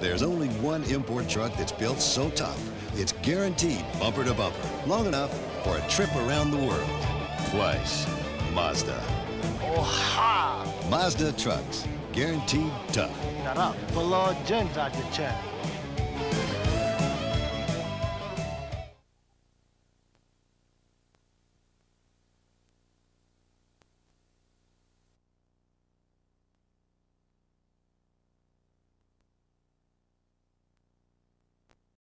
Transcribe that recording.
There's only one import truck that's built so tough, it's guaranteed bumper to bumper, long enough for a trip around the world. Twice. Mazda. Oha! Mazda trucks, guaranteed tough. chen.